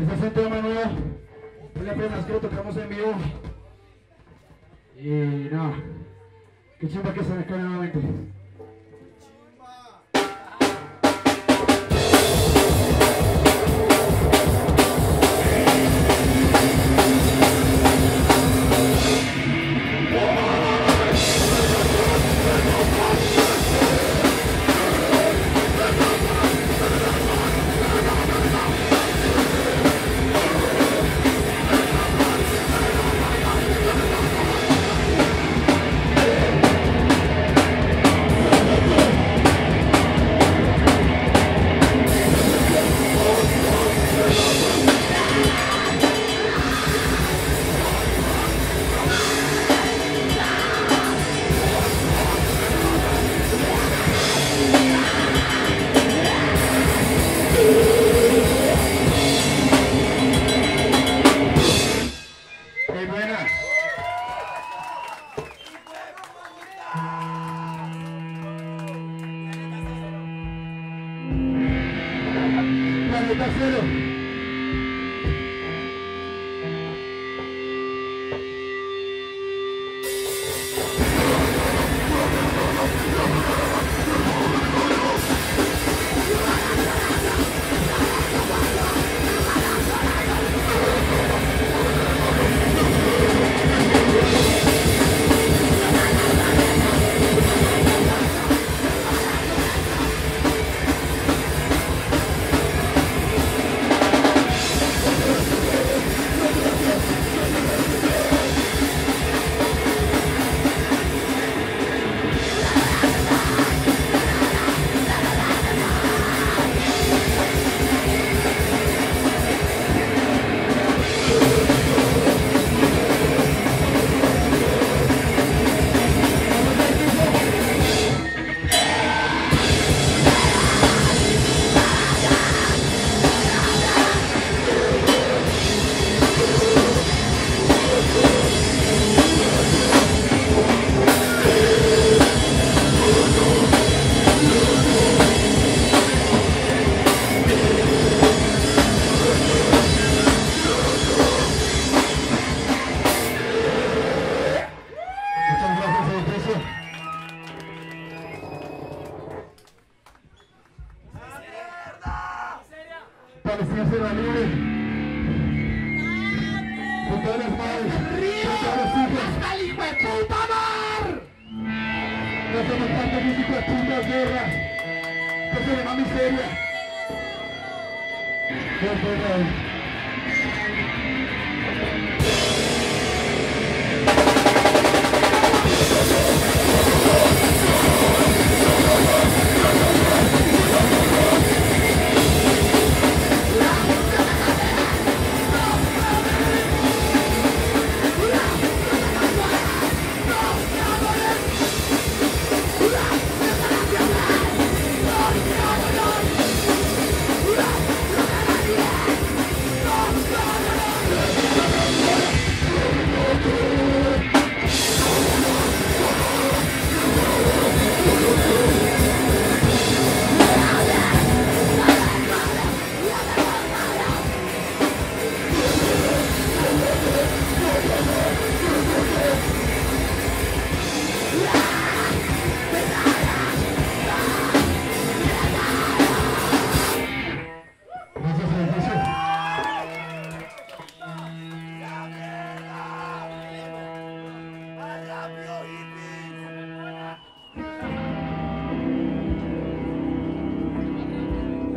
Este es un tema nuevo. Es la primera vez que lo tocamos en vivo. Y no. Qué chimba que se cae nuevamente.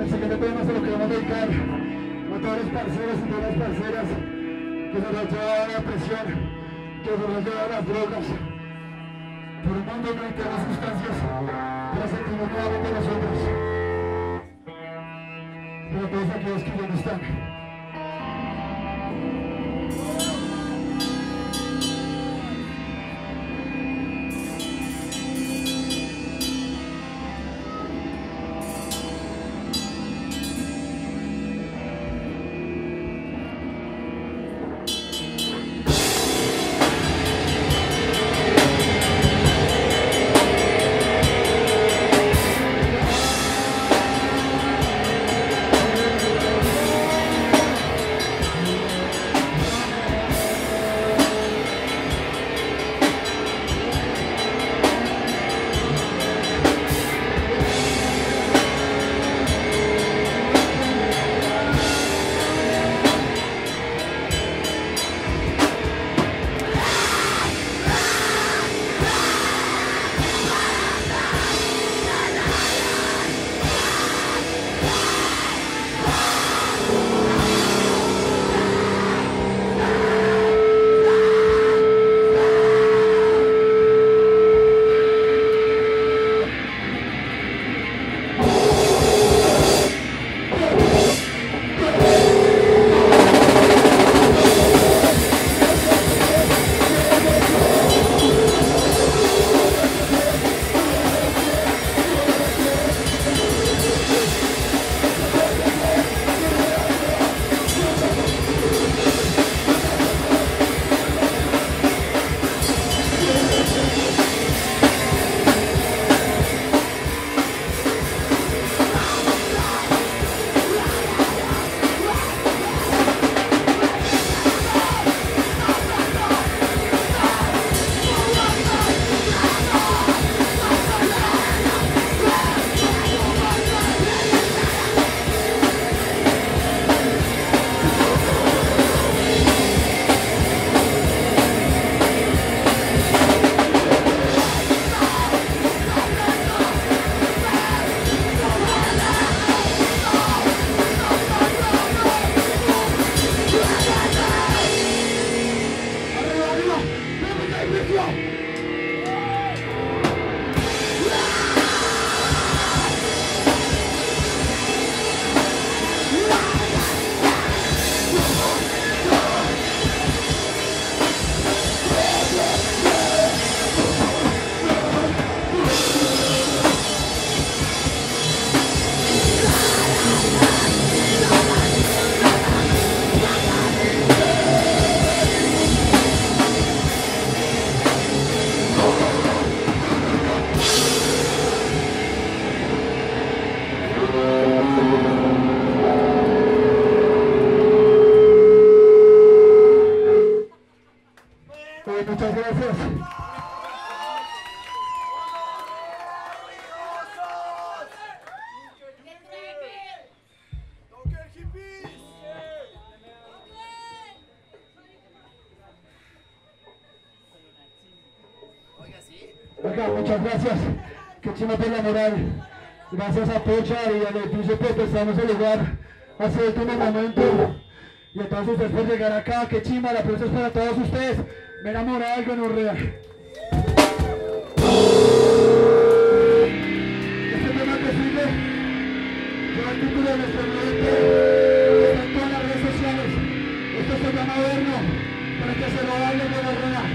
El siguiente tema se lo queremos dedicar a todos los parceros y todas las parceras que se nos lleva la presión, que se nos lleva las drogas, por un mundo de las sustancias, para sentirnos nuevamente nosotros. Pero todos aquellos que ya no están. Muchas gracias. Qué chima por la moral. Gracias a Pocha y a Leticia por prestarnos el lugar hace el último momento. Y a todos ustedes por llegar acá. Qué chima, la aplauso es para todos ustedes. Mera moral, gonorrea. Este tema que sigue lleva el título de nuestro proyecto. Está en todas las redes sociales. Esto se llama Horno. Para que se lo baile gonorrea.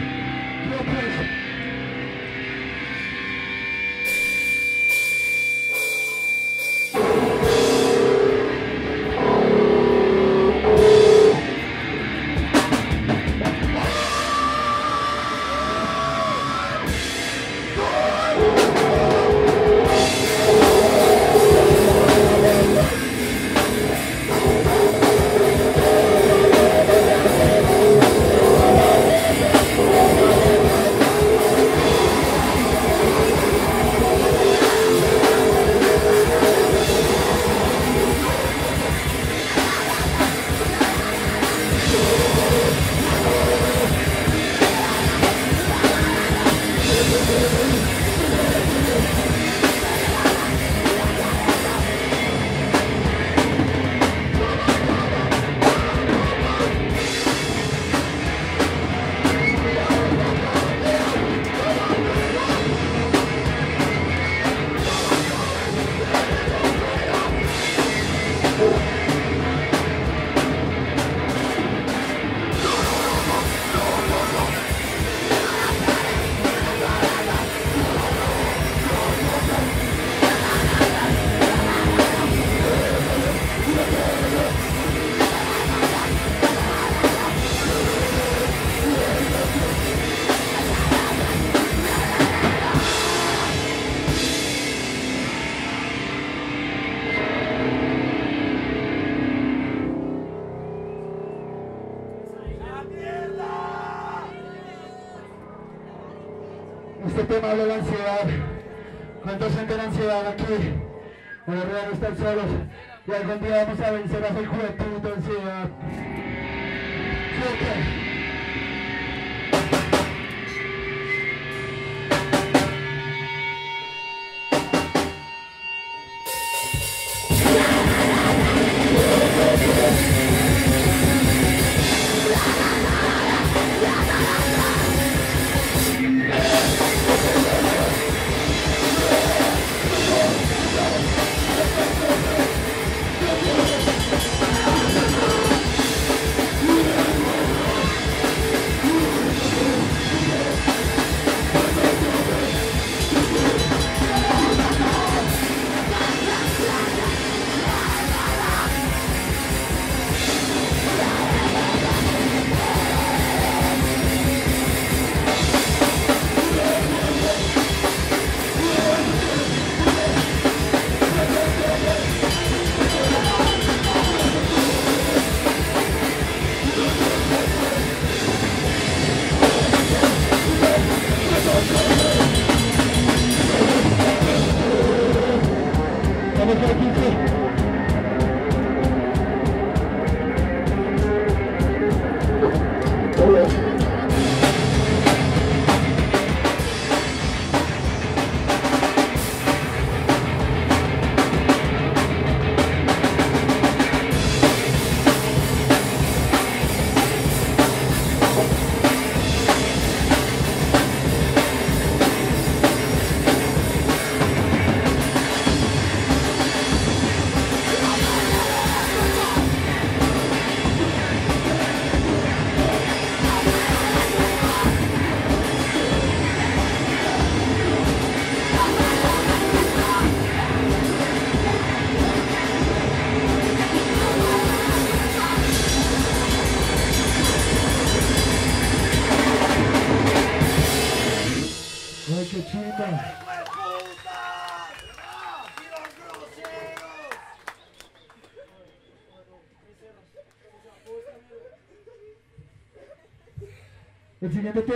Tema la ansiedad. ¿Cuántos sienten ansiedad aquí? Bueno, no están solos. Y algún día vamos a vencer a esa juventud de ansiedad. ¿Sí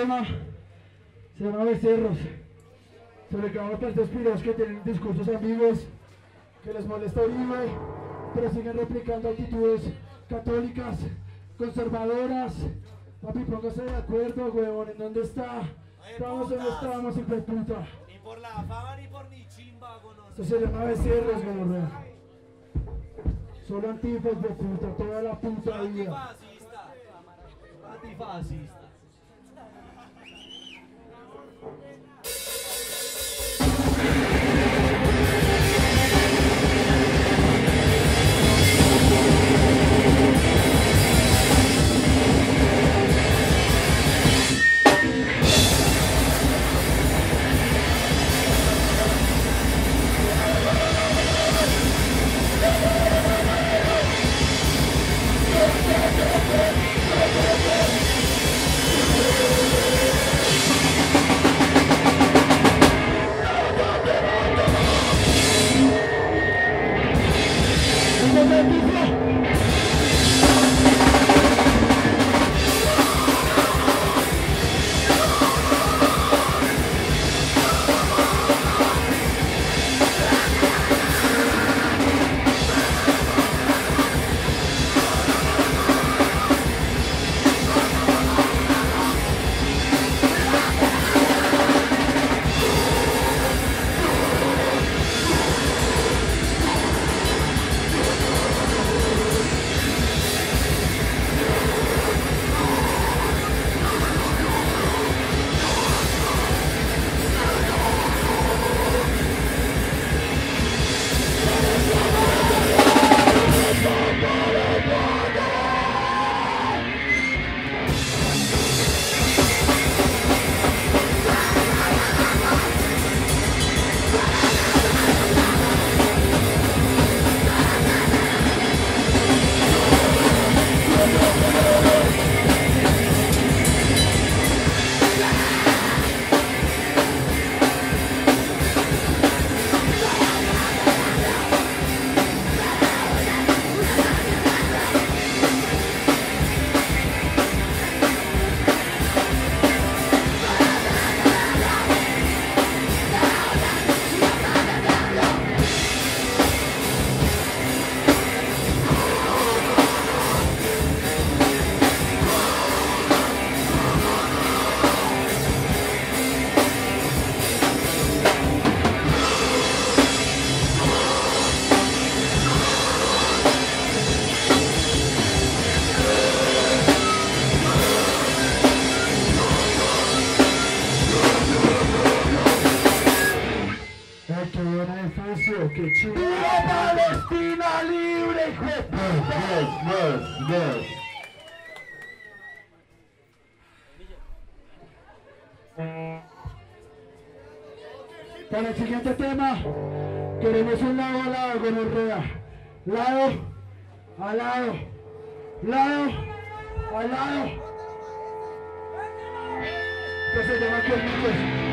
tema se llama Becerros, sobre que van tantos pirados que tienen discursos ambiguos, que les molesta a pero siguen replicando actitudes católicas, conservadoras. Papi, póngase de acuerdo, huevón, ¿en dónde está? Estamos en estamos, hijo de puta. Ni por la fama ni por ni chimba, Esto se llama Becerros, gorda. Solo antifas de puta, toda la puta vida. Antifascista. Antifascista. problema. Queremos un lado a lado gonorrea. Lado a lado. Lado a lado. Que se llama conmigo.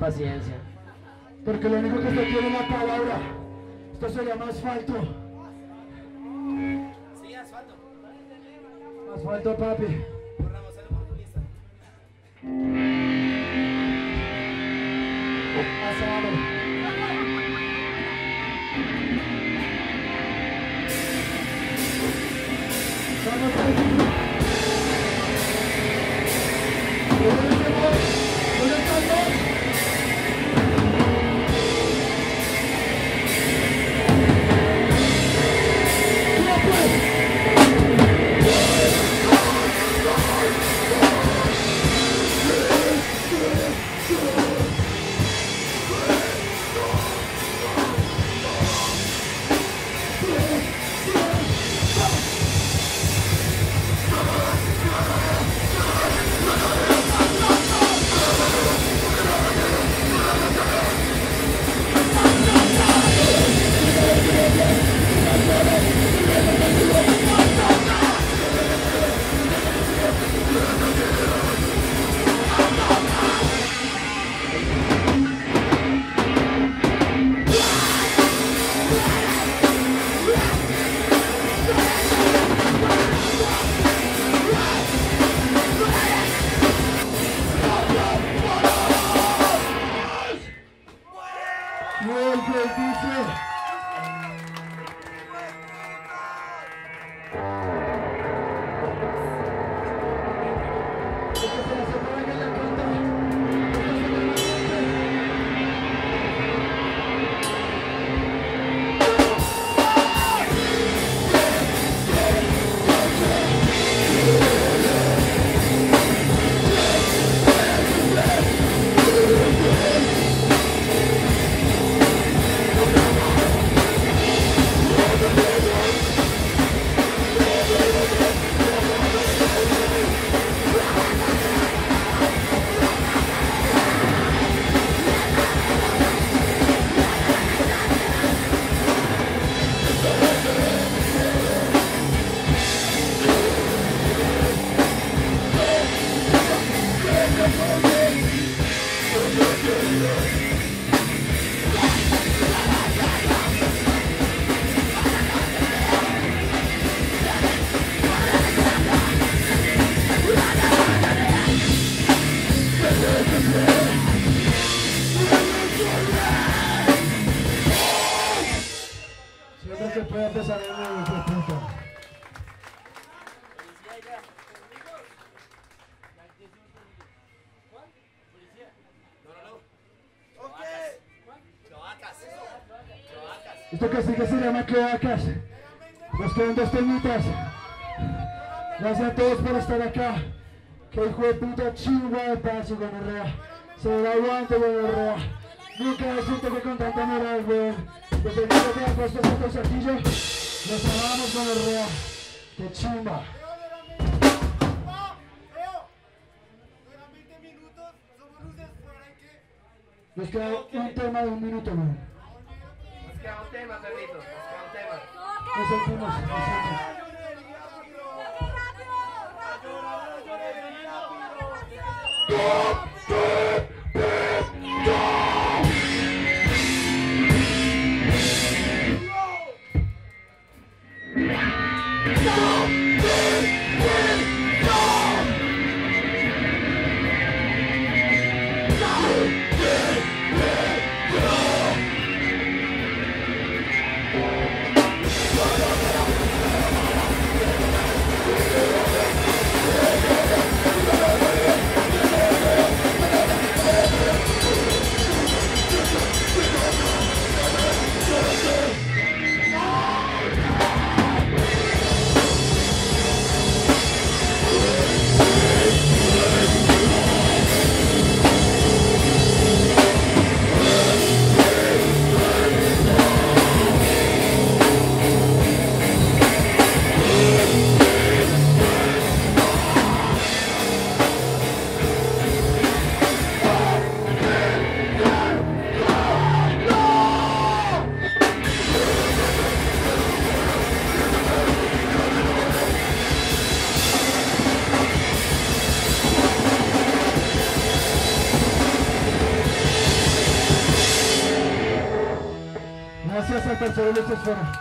paciencia. Porque lo único que usted tiene es la palabra. Esto se llama asfalto. Sí, asfalto. Asfalto, papi. Asado. Esto que que se llama cloacas. Nos quedan dos temitas. Gracias a todos por estar acá. Que hijo de puta chingua de paso, gonorrea. Se da aguante, gonorrea. Nunca siento que con tanta moral, weón. Desde que te has puesto este calzoncillo, los amamos, gonorrea. Que chimba. Nos queda un tema de un minuto, weón. Nos queda un tema, perritos. Nos queda un tema. Nos sentimos, nos sentimos. Gracias gracias por